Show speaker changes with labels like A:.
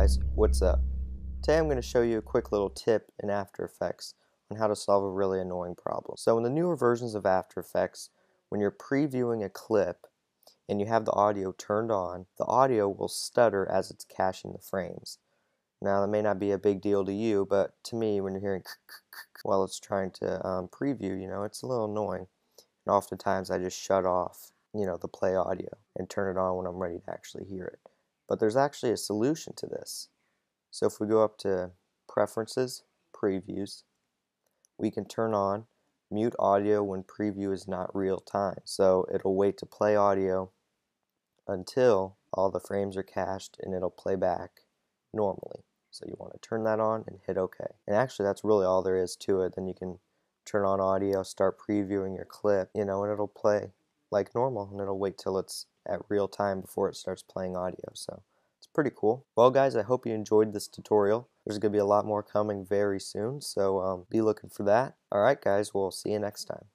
A: guys, what's up? Today I'm going to show you a quick little tip in After Effects on how to solve a really annoying problem. So in the newer versions of After Effects, when you're previewing a clip and you have the audio turned on, the audio will stutter as it's caching the frames. Now that may not be a big deal to you, but to me when you're hearing while it's trying to um, preview, you know, it's a little annoying. And oftentimes I just shut off, you know, the play audio and turn it on when I'm ready to actually hear it. But there's actually a solution to this. So if we go up to Preferences, Previews, we can turn on Mute Audio when preview is not real time. So it'll wait to play audio until all the frames are cached and it'll play back normally. So you want to turn that on and hit OK. And actually that's really all there is to it. Then you can turn on audio, start previewing your clip, you know, and it'll play like normal and it'll wait till it's at real time before it starts playing audio. So it's pretty cool. Well guys, I hope you enjoyed this tutorial. There's going to be a lot more coming very soon, so um, be looking for that. Alright guys, we'll see you next time.